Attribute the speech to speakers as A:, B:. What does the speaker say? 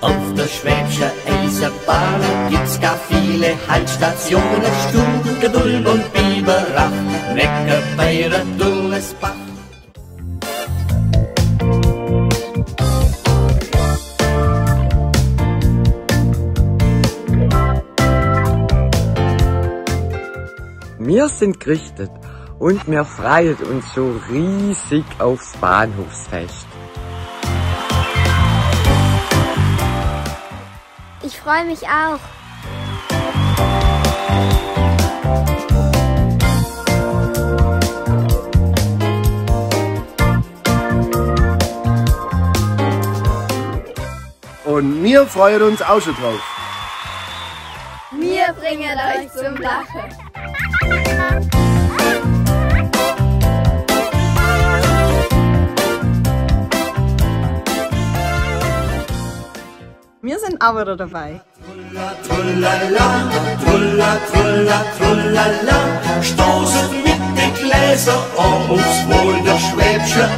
A: Auf der Schwäbische Eisenbahn gibt's gar viele Haltstationen, Stuke, Dulm und Biberach, Neckar, Bayer, Dullesbach.
B: Wir sind gerichtet und wir freuen uns so riesig aufs Bahnhofsfest.
C: Freue mich auch.
D: Und wir freuen uns auch schon drauf.
C: Wir bringen euch zum Lachen.
E: Wir sind wieder dabei.
A: Trullala, trulla, trulla, trullala, stoßen mit den Gläser an aufs Wohl der Schwäbische.